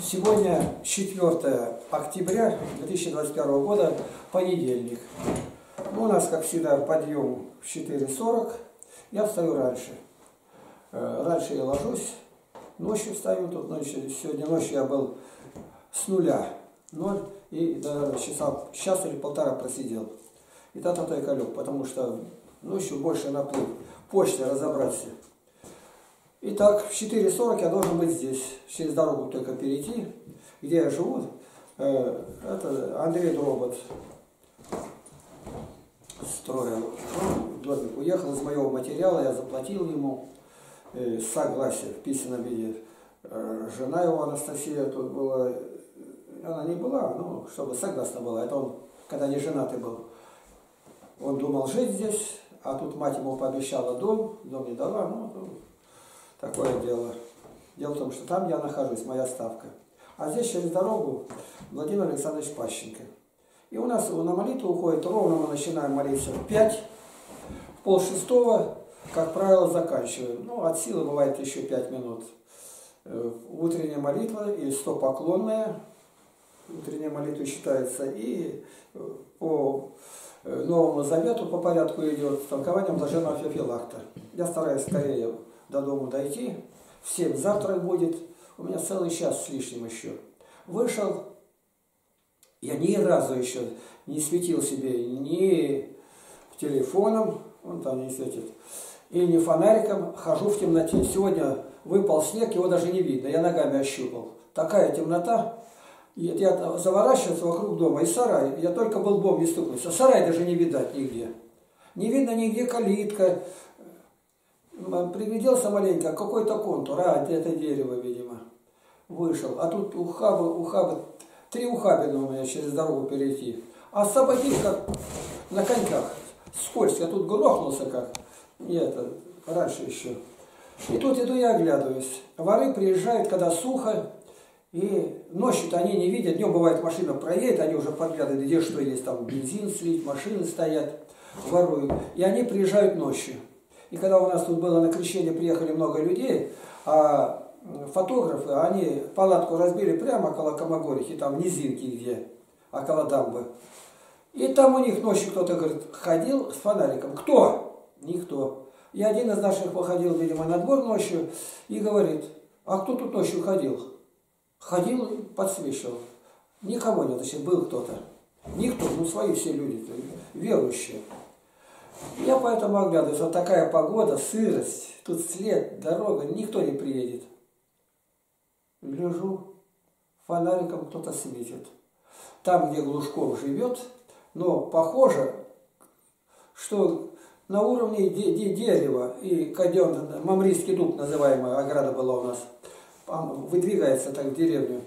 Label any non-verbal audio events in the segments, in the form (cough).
Сегодня 4 октября 2021 года, понедельник. Ну, у нас, как всегда, подъем в 4.40. Я встаю раньше. Э, раньше я ложусь, ночью встаю, тут ночью, сегодня ночью я был с нуля, ноль, и до часа, час или полтора просидел. И тогда только лег, потому что ночью больше наплыв. Почты разобраться. Итак, в 4.40 я должен быть здесь. Через дорогу только перейти. Где я живу? Э, это Андрей Дробот строил. Домик уехал из моего материала, я заплатил ему э, согласие в письменном виде. Э, жена его, Анастасия, тут была, она не была, ну, чтобы согласна была. Это он, когда не женатый был. Он думал жить здесь, а тут мать ему пообещала дом, дом не дала, ну, такое дело. Дело в том, что там я нахожусь, моя ставка. А здесь через дорогу Владимир Александрович Пащенко. И у нас на молитву уходит, ровно мы начинаем молиться в 5, в пол шестого, как правило, заканчиваем. Ну, от силы бывает еще 5 минут. Э, утренняя молитва и 100 поклонная. Утренняя молитва считается. И э, по э, Новому Завету по порядку идет с толкованием блаженного Феофилакта. Я стараюсь скорее до дома дойти. В 7 завтрак будет. У меня целый час с лишним еще. Вышел. Я ни разу еще не светил себе ни телефоном, он там не светит, и не фонариком. Хожу в темноте. Сегодня выпал снег, его даже не видно. Я ногами ощупал. Такая темнота. Я заворачивался вокруг дома, и сарай. Я только был бом не стукнулся. Сарай даже не видать нигде. Не видно нигде калитка, пригляделся маленько, какой-то контур, а, это, это дерево, видимо, вышел. А тут ухабы, ухабы, три ухабина у меня через дорогу перейти. А сапоги как на коньках, скользко, тут грохнулся как, нет, раньше еще. И тут иду я оглядываюсь. Воры приезжают, когда сухо, и ночью-то они не видят, днем бывает машина проедет, они уже подглядывают, где что есть, там бензин слить, машины стоят, воруют. И они приезжают ночью. И когда у нас тут было на крещение, приехали много людей, а фотографы, они палатку разбили прямо около Комогорихи, там низинки где, около дамбы. И там у них ночью кто-то, говорит, ходил с фонариком. Кто? Никто. И один из наших выходил, видимо, на двор ночью и говорит, а кто тут ночью ходил? Ходил и подсвечивал. Никого нет, значит, был кто-то. Никто, ну свои все люди, верующие. Я поэтому оглядываюсь, вот такая погода, сырость, тут след, дорога, никто не приедет. Гляжу, фонариком кто-то светит. Там, где Глушков живет, но похоже, что на уровне де де дерева и каден, мамрийский дуб называемая ограда была у нас, выдвигается так в деревню.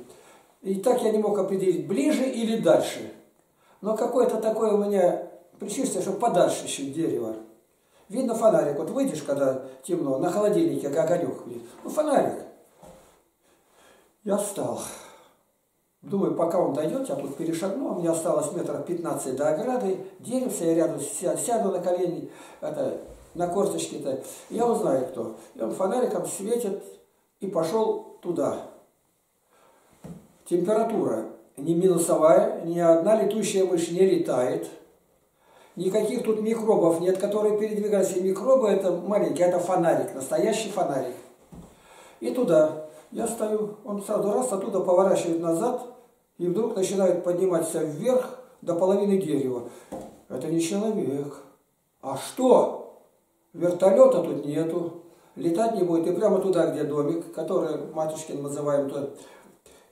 И так я не мог определить, ближе или дальше. Но какое-то такое у меня Причисти, чтобы подальше еще дерево. Видно фонарик. Вот выйдешь, когда темно, на холодильнике огонек видит. Ну, фонарик. Я встал. Думаю, пока он дойдет, я тут перешагну, у меня осталось метров 15 до ограды, деревце, я рядом сяду на колени, это, на корточки-то, я узнаю кто. И он фонариком светит и пошел туда. Температура не минусовая, ни одна летущая мышь не летает – Никаких тут микробов нет, которые передвигаются. И микробы это маленькие, это фонарик, настоящий фонарик. И туда я стою, он сразу раз оттуда поворачивает назад, и вдруг начинает подниматься вверх до половины дерева. Это не человек. А что? Вертолета тут нету, летать не будет. И прямо туда, где домик, который Матушкин называем, то,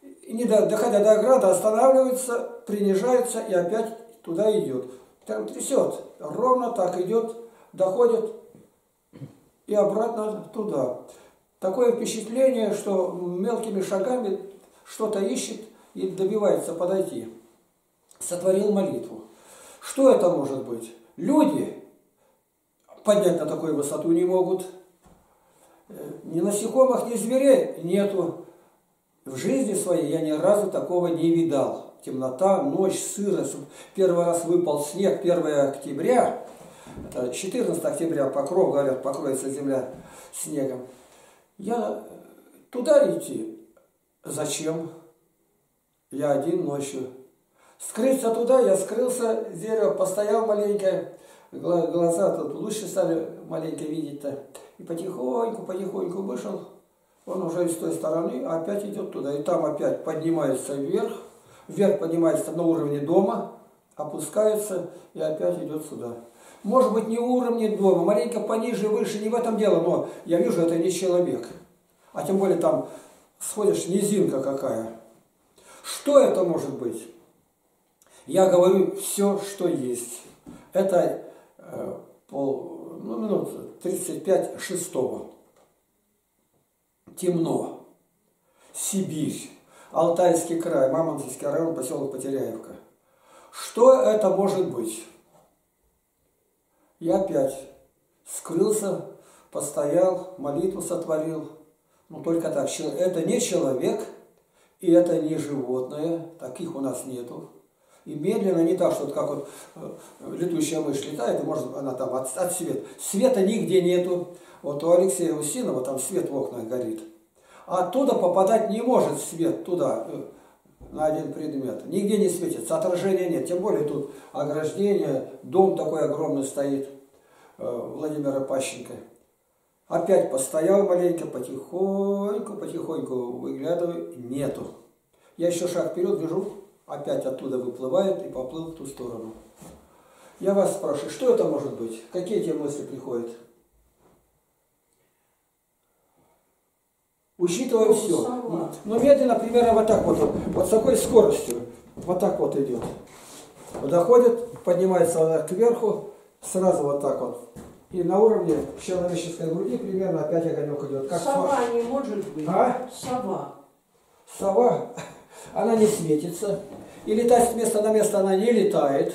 и не доходя до ограды, останавливается, принижается и опять туда идет там трясет. Ровно так идет, доходит и обратно туда. Такое впечатление, что мелкими шагами что-то ищет и добивается подойти. Сотворил молитву. Что это может быть? Люди поднять на такую высоту не могут. Ни насекомых, ни зверей нету. В жизни своей я ни разу такого не видал темнота, ночь, сырость. Первый раз выпал снег 1 октября, 14 октября покров, говорят, покроется земля снегом. Я туда идти? Зачем? Я один ночью. Скрыться туда, я скрылся, дерево постоял маленько, глаза тут лучше стали маленько видеть-то. И потихоньку, потихоньку вышел, он уже с той стороны, опять идет туда. И там опять поднимается вверх, вверх поднимается на уровне дома, опускается и опять идет сюда. Может быть, не уровне дома, маленько пониже, выше, не в этом дело, но я вижу, это не человек. А тем более там сходишь, низинка какая. Что это может быть? Я говорю все, что есть. Это э, пол, ну, минут 35 шестого. Темно. Сибирь. Алтайский край, Мамонтовский район, поселок Потеряевка. Что это может быть? Я опять скрылся, постоял, молитву сотворил. Ну, только так. Это не человек, и это не животное. Таких у нас нету. И медленно, не так, что вот как вот э, летучая мышь летает, и может она там от, от света. Света нигде нету. Вот у Алексея Усинова там свет в окнах горит. А оттуда попадать не может свет туда, э, на один предмет. Нигде не светится, отражения нет. Тем более тут ограждение, дом такой огромный стоит э, Владимира Пащенко. Опять постоял маленько, потихоньку, потихоньку выглядываю, нету. Я еще шаг вперед бежу, опять оттуда выплывает и поплыл в ту сторону. Я вас спрашиваю, что это может быть? Какие тебе мысли приходят? Учитывая ну, все. Но ну, медленно, примерно вот так вот, вот с такой скоростью, вот так вот идет. Доходит, поднимается кверху, сразу вот так вот. И на уровне человеческой груди примерно опять огонек идет. Как Сова не может быть. А? Сова. Сова, она не светится. И летать с места на место она не летает.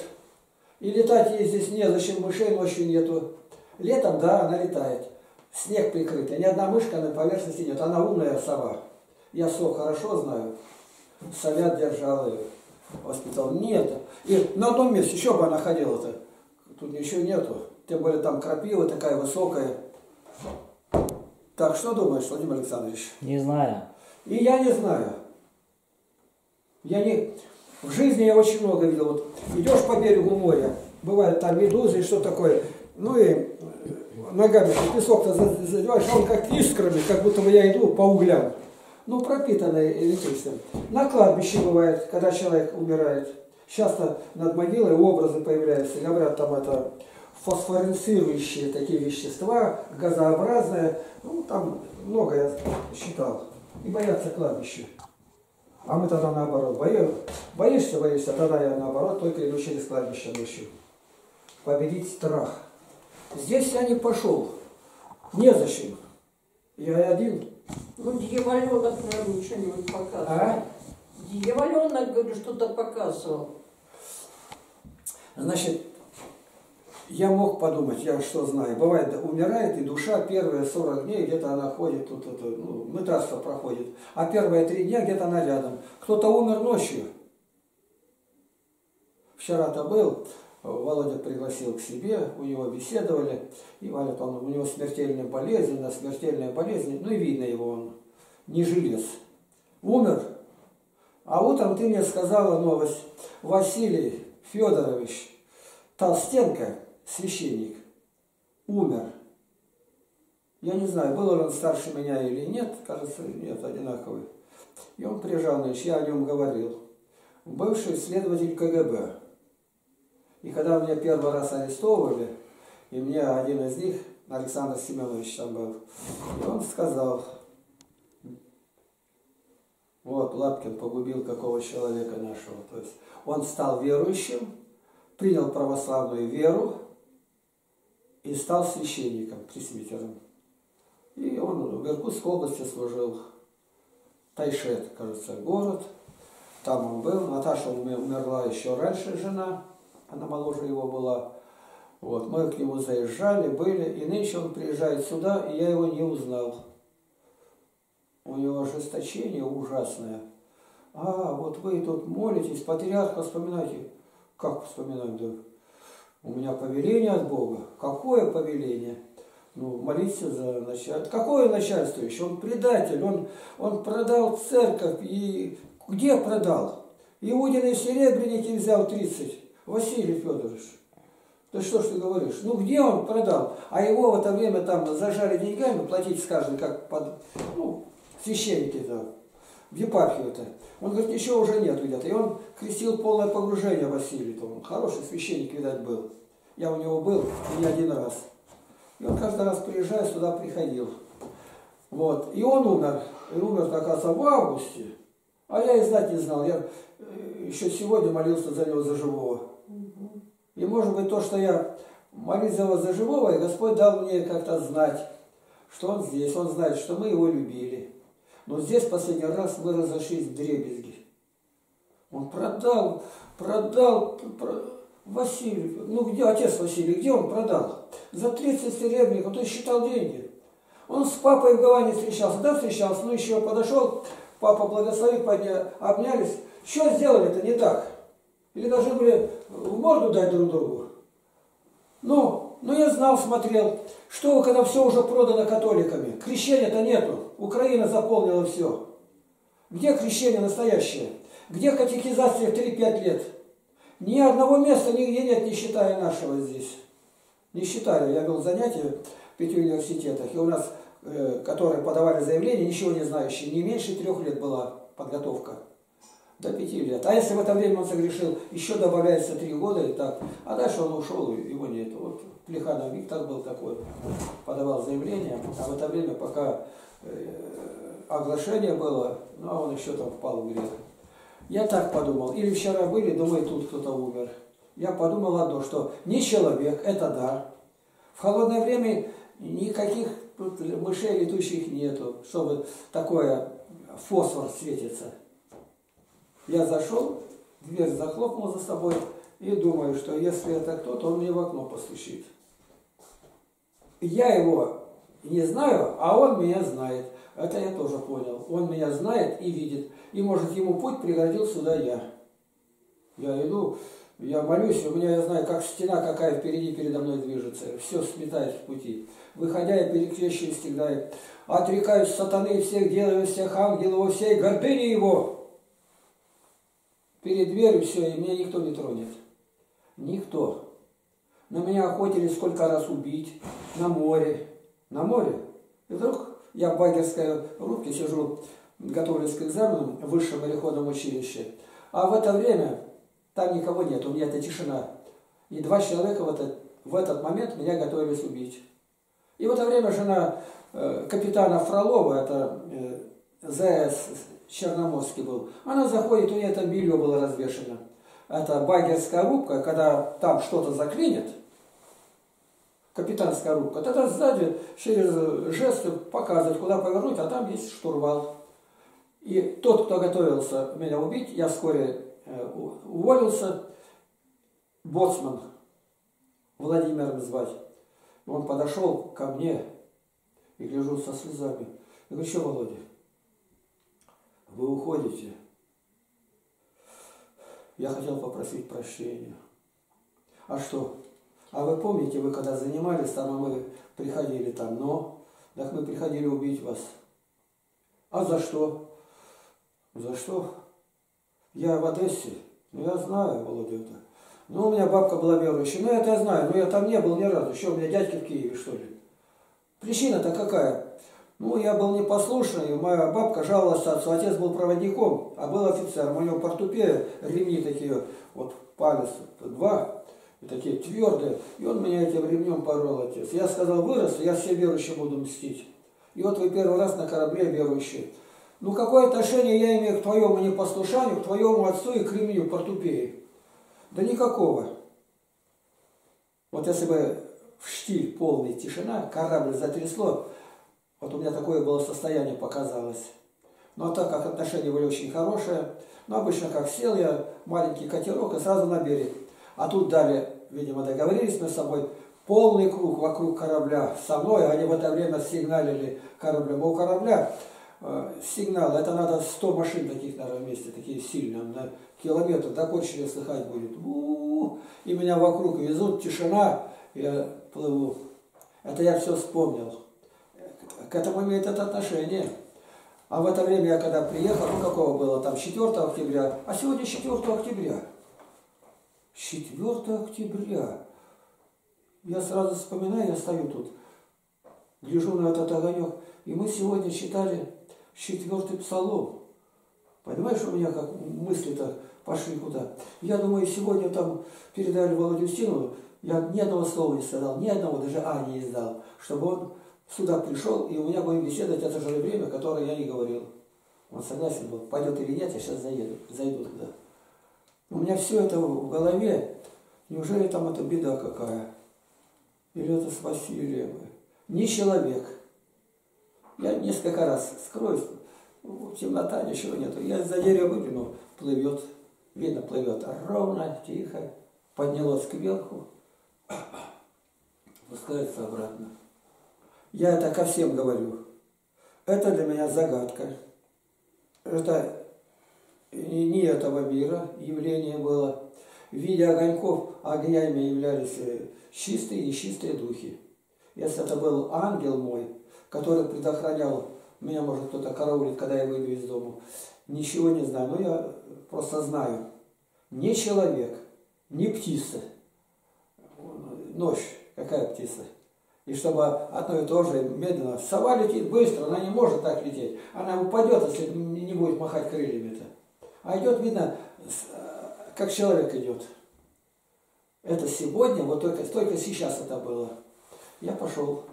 И летать ей здесь незачем, мышей ночью нету. Летом, да, она летает. Снег прикрытый. Ни одна мышка на поверхности нет. Она умная сова. Я сов хорошо знаю. Совят держал ее. Воспитал. Нет. И на одном месте еще бы она ходила-то. Тут ничего нету. Тем более там крапива такая высокая. Так, что думаешь, Владимир Александрович? Не знаю. И я не знаю. Я не... В жизни я очень много видел. Вот идешь по берегу моря, бывает там медузы и что такое. Ну и ногами песок-то задеваешь, а он как искрами, как будто бы я иду по углям. Ну, пропитанный электричеством. На кладбище бывает, когда человек умирает. Часто над могилой образы появляются. Говорят, там это фосфоренцирующие такие вещества, газообразные. Ну, там много я считал. И боятся кладбища. А мы тогда наоборот. Боишься, боишься, боишься, тогда я наоборот только иду через кладбище ночью. Победить страх. Здесь я не пошел. Незачем. Я один. Ну, дьяволенок, наверное, что-нибудь показывал. А? Дьяволенок, говорю, что-то показывал. Значит, я мог подумать, я что знаю, бывает, умирает и душа первые 40 дней где-то она ходит, тут это, ну, мытарство проходит, а первые три дня где-то она рядом. Кто-то умер ночью. Вчера-то был, Володя пригласил к себе, у него беседовали, и Валя, он, у него смертельная болезнь, на смертельная болезнь, ну и видно его, он не желез. Умер. А утром ты мне сказала новость, Василий Федорович Толстенко, священник, умер. Я не знаю, был он старше меня или нет, кажется, нет, одинаковый. И он приезжал, значит, я о нем говорил. Бывший следователь КГБ. И когда меня первый раз арестовывали, и мне один из них, Александр Семенович там был, и он сказал, вот Лапкин погубил какого человека нашего. То есть он стал верующим, принял православную веру, и стал священником, пресвитером. И он в Иркутской области служил. Тайшет, кажется, город. Там он был. Наташа умерла еще раньше, жена. Она моложе его была. Вот, мы к нему заезжали, были. И нынче он приезжает сюда, и я его не узнал. У него ожесточение ужасное. А, вот вы тут молитесь, патриарха вспоминаете. Как вспоминаем, да? У меня повеление от Бога. Какое повеление? Ну, молиться за начальство. Какое начальство еще? Он предатель, он, он продал церковь. И где продал? Иудины серебряники взял 30. Василий Федорович. Да что ж ты говоришь? Ну где он продал? А его в это время там зажали деньгами, платить скажем, как под, ну, священники-то, в епархию-то. Он говорит, ничего уже нет где-то. И он крестил полное погружение Василий-то. Он хороший священник, видать, был. Я у него был не один раз. И он каждый раз приезжая сюда приходил. Вот. И он умер. И умер, оказывается, в августе. А я и знать не знал. Я э, еще сегодня молился за него за живого. И может быть то, что я молился его за живого, и Господь дал мне как-то знать, что он здесь. Он знает, что мы его любили. Но здесь последний раз мы разошлись в дребезги. Он продал, продал, продал Василий, ну где отец Василий, где он продал? За 30 серебряников, то есть считал деньги. Он с папой в Гаване встречался, да, встречался, но еще подошел, папа благословил, подня, обнялись. Что сделали-то не так? Или должны были в морду дать друг другу? Ну, ну я знал, смотрел, что когда все уже продано католиками, крещения-то нету, Украина заполнила все. Где крещение настоящее? Где катехизация в 3-5 лет? Ни одного места нигде нет, не считая нашего здесь. Не считаю. Я вел занятия в пяти университетах, и у нас, э, которые подавали заявление, ничего не знающие, не меньше трех лет была подготовка. До пяти лет. А если в это время он согрешил, еще добавляется три года и так. А дальше он ушел, его нет. Вот Плеханов Виктор был такой, подавал заявление, а в это время, пока э, оглашение было, ну а он еще там впал в грех. Я так подумал. Или вчера были, думаю, тут кто-то умер. Я подумал одно, что не человек, это дар. В холодное время никаких мышей летущих нету, чтобы такое фосфор светится. Я зашел, дверь захлопнул за собой и думаю, что если это кто-то, он мне в окно постучит. Я его не знаю, а он меня знает. Это я тоже понял. Он меня знает и видит. И может ему путь преградил сюда я. Я иду, я молюсь, у меня, я знаю, как стена какая впереди передо мной движется. Все сметает в пути. Выходя, я перекрещиваюсь всегда. Отрекаюсь сатаны всех, делаю всех ангелов, всей гордыни его. Перед дверью все, и меня никто не тронет. Никто. На меня охотились сколько раз убить. На море. На море. И вдруг я в багерской рубке сижу, готовлюсь к экзамену в высшем мореходном училище. А в это время там никого нет, у меня это тишина. И два человека в этот, в этот момент меня готовились убить. И в это время жена э, капитана Фролова, это э, ЗС Черноморский был, она заходит, у нее там белье было развешено. Это багерская рубка, когда там что-то заклинит, капитанская рубка, тогда сзади через жесты показывает, куда повернуть, а там есть штурвал. И тот, кто готовился меня убить, я вскоре э, уволился, боцман Владимиром звать. Он подошел ко мне и гляжу со слезами. Я говорю, что, Володя, вы уходите. Я хотел попросить прощения. А что? А вы помните, вы когда занимались там, и мы приходили там, но, так мы приходили убить вас. А за что? За что? Я в Одессе. Ну, я знаю, Володя, это. Ну, у меня бабка была верующая. Ну, это я знаю, но я там не был ни разу. Еще у меня дядьки в Киеве, что ли. Причина-то какая? Ну, я был непослушный, моя бабка жаловалась отцу, отец был проводником, а был офицером. У него портупея, ремни такие, вот палец, два, и такие твердые. И он меня этим ремнем порол, отец. Я сказал, вырос, я все верующие буду мстить. И вот вы первый раз на корабле верующие. Ну какое отношение я имею к твоему непослушанию, к твоему отцу и к ремню портупеи? Да никакого. Вот если бы в штиль полная тишина, корабль затрясло, вот у меня такое было состояние показалось. Но так как отношения были очень хорошие, ну обычно как сел я, маленький катерок и сразу на берег. А тут дали, видимо, договорились мы с собой, полный круг вокруг корабля со мной, они в это время сигналили кораблем. У корабля э, сигнал, это надо 100 машин таких, наверное, вместе, такие сильные, на километр до Кочеля слыхать будет. У -у -у, и меня вокруг везут, тишина, я плыву. Это я все вспомнил. К этому имеет это отношение. А в это время я когда приехал, ну какого было там, 4 октября, а сегодня 4 октября. 4 октября. Я сразу вспоминаю, я стою тут, гляжу на этот огонек, и мы сегодня читали четвертый псалом. Понимаешь, у меня как мысли-то пошли куда? Я думаю, сегодня там передали Володю Устинову, я ни одного слова не сказал, ни одного, даже А не издал, чтобы он сюда пришел, и у меня будем беседовать это же время, которое я не говорил. Он согласен был, пойдет или нет, я сейчас заеду, зайду туда. У меня все это в голове, неужели там это беда какая? Или это спасение бы? Не человек. Я несколько раз скроюсь, темнота, ничего нету. Я за дерево выгляну, плывет, видно, плывет ровно, тихо, поднялось кверху, (coughs) пускается обратно. Я это ко всем говорю. Это для меня загадка. Это не этого мира явление было. В виде огоньков огнями являлись э, чистые и нечистые духи. Если это был ангел мой, который предохранял меня, может, кто-то караулит, когда я выйду из дома, ничего не знаю, но я просто знаю. Не человек, не птица. Ночь, какая птица? И чтобы одно и то же медленно. Сова летит быстро, она не может так лететь. Она упадет, если не будет махать крыльями-то. А идет, видно, как человек идет. Это сегодня, вот только, только сейчас это было. Я пошел.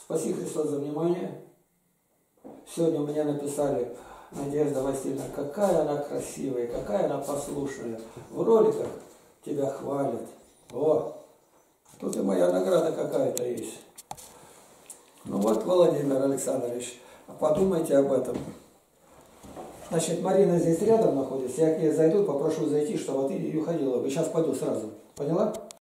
Спаси Христос за внимание. Сегодня меня написали, Надежда Васильевна, какая она красивая, какая она послушная. В роликах тебя хвалят. О, тут и моя награда какая-то есть. Ну вот, Владимир Александрович, подумайте об этом. Значит, Марина здесь рядом находится. Я к ней зайду, попрошу зайти, чтобы ты не уходила. Сейчас пойду сразу. Поняла?